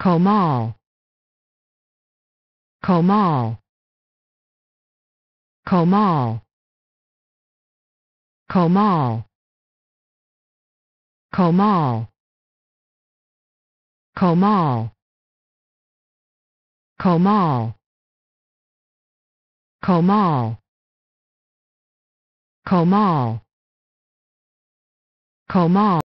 Komal Komal Komal Komal Komal Komal Komal Komal Komal Komal